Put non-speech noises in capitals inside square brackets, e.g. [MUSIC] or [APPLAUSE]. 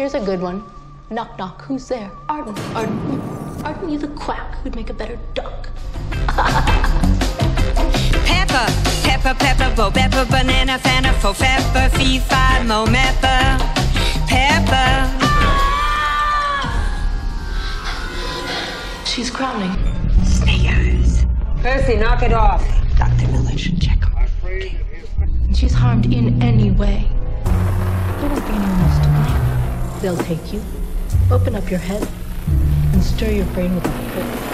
Here's a good one. Knock, knock. Who's there? Arden. Arden. Arden, you the quack who'd make a better duck. [LAUGHS] Pepper, pepper, pepper, bo pepper, banana, fanta, fo pepper, fee, fi, mo, mepper. Pepper. She's crowning. Snickers. Percy, knock it off. Dr. Miller should check on And she's harmed in any way. They'll take you, open up your head, and stir your brain with a.